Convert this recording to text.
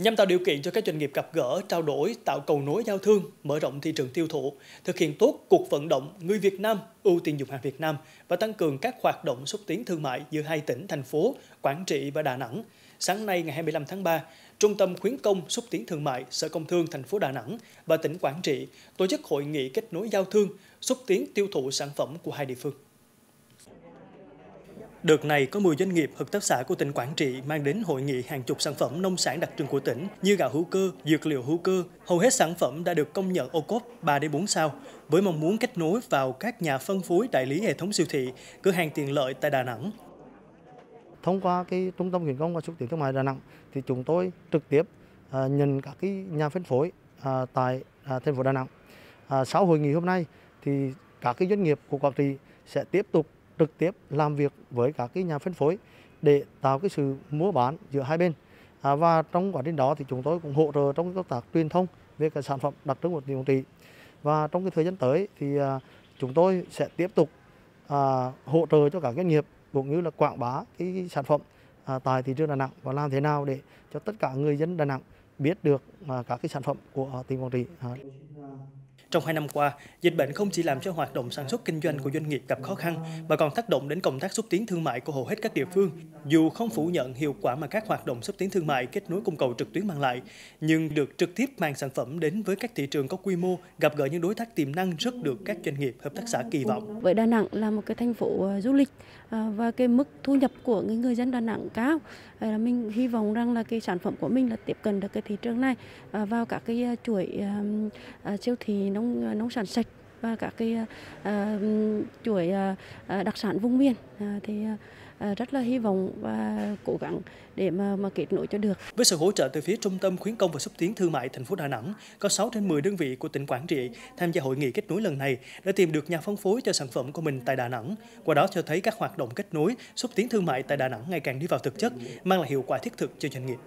Nhằm tạo điều kiện cho các doanh nghiệp gặp gỡ, trao đổi, tạo cầu nối giao thương, mở rộng thị trường tiêu thụ, thực hiện tốt cuộc vận động người Việt Nam ưu tiên dùng hàng Việt Nam và tăng cường các hoạt động xúc tiến thương mại giữa hai tỉnh, thành phố, Quảng Trị và Đà Nẵng. Sáng nay ngày 25 tháng 3, Trung tâm khuyến công xúc tiến thương mại Sở Công Thương thành phố Đà Nẵng và tỉnh Quảng Trị tổ chức hội nghị kết nối giao thương, xúc tiến tiêu thụ sản phẩm của hai địa phương. Đợt này có 10 doanh nghiệp, hợp tác xã của tỉnh Quảng Trị mang đến hội nghị hàng chục sản phẩm nông sản đặc trưng của tỉnh như gạo hữu cơ, dược liệu hữu cơ. Hầu hết sản phẩm đã được công nhận ô cốp 3 đến 4 sao với mong muốn kết nối vào các nhà phân phối đại lý hệ thống siêu thị, cửa hàng tiện lợi tại Đà Nẵng. Thông qua cái trung tâm khuyến công và xúc tiến thương mại Đà Nẵng thì chúng tôi trực tiếp à, nhận các cái nhà phân phối à, tại à, thành phố Đà Nẵng. À, sau hội nghị hôm nay thì các cái doanh nghiệp của Quảng Trị sẽ tiếp tục trực tiếp làm việc với các cái nhà phân phối để tạo cái sự mua bán giữa hai bên. À, và trong quá trình đó thì chúng tôi cũng hỗ trợ trong công tác truyền thông về cái sản phẩm đặc trưng của tỉnh Quảng Trị. Và trong cái thời gian tới thì à, chúng tôi sẽ tiếp tục à, hỗ trợ cho các doanh nghiệp cũng như là quảng bá cái, cái sản phẩm à, tại thị trường Đà Nẵng và làm thế nào để cho tất cả người dân Đà Nẵng biết được à, các cái sản phẩm của tỉnh Quảng Trị. À. Trong hai năm qua, dịch bệnh không chỉ làm cho hoạt động sản xuất kinh doanh của doanh nghiệp gặp khó khăn, mà còn tác động đến công tác xúc tiến thương mại của hầu hết các địa phương. Dù không phủ nhận hiệu quả mà các hoạt động xúc tiến thương mại kết nối cung cầu trực tuyến mang lại, nhưng được trực tiếp mang sản phẩm đến với các thị trường có quy mô, gặp gỡ những đối tác tiềm năng rất được các doanh nghiệp, hợp tác xã kỳ vọng. Với Đà Nẵng là một cái thành phố ờ, du lịch ờ, và cái mức thu nhập của người dân Đà Nẵng cao. Là mình hy vọng rằng là cái sản phẩm của mình là tiếp cận được cái thị trường này ờ, vào các cái chuỗi siêu thị nông ờ, nông sản sạch và các cái uh, chuỗi uh, đặc sản vùng miền uh, thì uh, rất là hy vọng và cố gắng để mà mà kết nối cho được. Với sự hỗ trợ từ phía Trung tâm khuyến công và xúc tiến thương mại thành phố Đà Nẵng, có 6 trên 10 đơn vị của tỉnh Quảng Trị tham gia hội nghị kết nối lần này đã tìm được nhà phân phối cho sản phẩm của mình tại Đà Nẵng. Qua đó cho thấy các hoạt động kết nối, xúc tiến thương mại tại Đà Nẵng ngày càng đi vào thực chất, mang lại hiệu quả thiết thực cho doanh nghiệp.